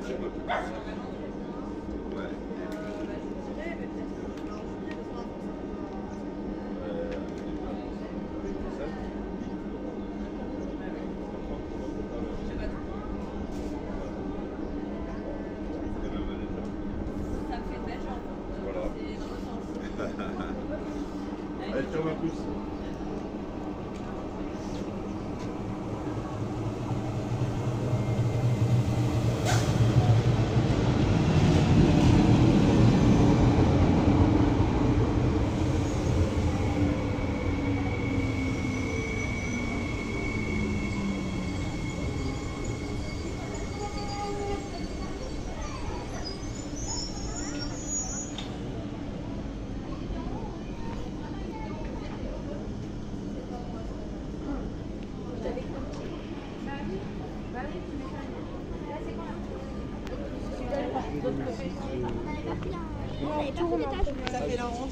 Спасибо. Ça fait la ronde.